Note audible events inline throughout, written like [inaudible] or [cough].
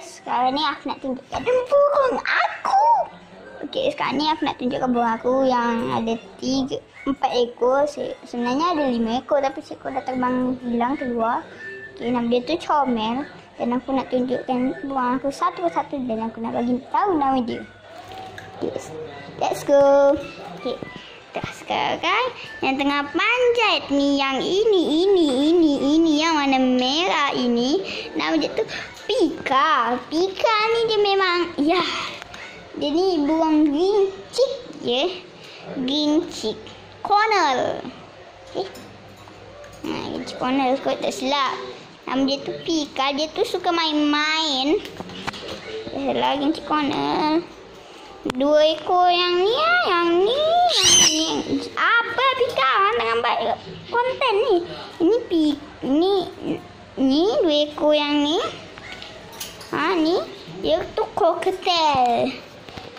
Sekarang ni aku nak tunjukkan burung aku. Okey, sekarang ni aku nak tunjukkan burung aku yang ada tiga, empat ekor. Sebenarnya ada lima ekor tapi seekor dah terbang hilang keluar. Okey, nama dia tu Comel. Dan aku nak tunjukkan burung aku satu persatu dan aku nak bagi tahu nama dia. Yes. Let's go. Okey. Dah sekarang yang tengah panjat ni yang ini ini ini ini yang warna merah ini nama dia tu Pika. Pika ni dia memang ya. Dia ni burung gincik ya. Gincik. Cornel. Okay. Nah, gincik cornel kot tak silap. Nama dia tu Pika. Dia tu suka main-main. Salah gincik cornel. Dua ekor yang ni ya, yang ni, yang ni. Apa Pika dengan baik konten ni? Ini pi ni ni dua ekor yang ni. Ha ni dia tu krokodil.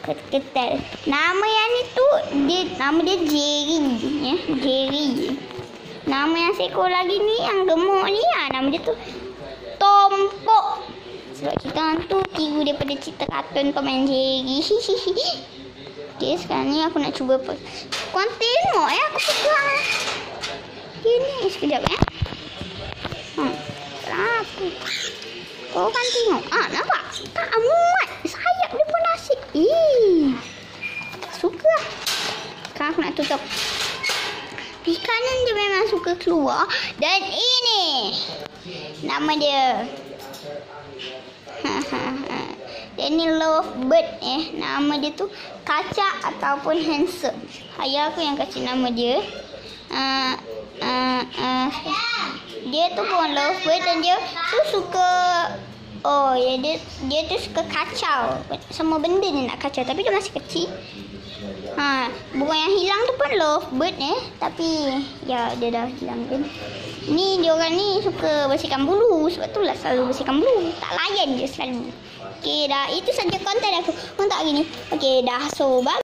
Krokodil. Nama yang ni tu dia nama dia Jerry ya, Jerry. Nama yang seekor lagi ni yang gemuk ni ya, nama dia tu Tompok. Sebab kita orang tu tiru daripada cerita kartun Tom and Jerry. okay, sekarang ni aku nak cuba apa. Korang tengok ya, aku pegang. Ini sekejap ya. Hmm. Apa? Kan tengok. Ah, nampak? Tak muat. Sayap dia pun asyik. Eh. Suka. Sekarang aku nak tutup. Pikanan dia memang suka keluar. Dan ini. Nama dia. [laughs] Dia ni lovebird eh. Nama dia tu kacak ataupun handsome. Ayah aku yang kasih nama dia. Uh, uh, uh, dia tu pun lovebird dan dia tu suka Oh ya dia dia tu suka kacau. Semua benda dia nak kacau tapi dia masih kecil. Ha, burung yang hilang tu pun lovebird eh. Tapi ya dia dah hilang kan. Ni dia orang ni suka bersihkan bulu. Sebab tu lah selalu bersihkan bulu. Tak layan je selalu. Okey dah. Itu saja konten aku untuk hari ni. Okey dah. So bye.